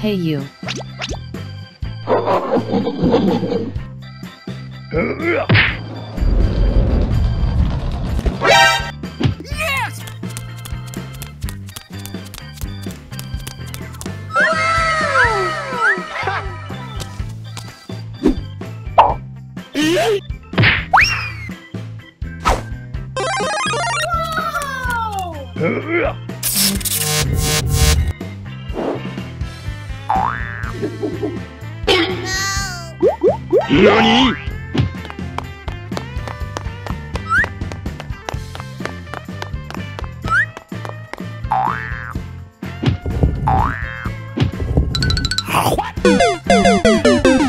Hey you. NANI?!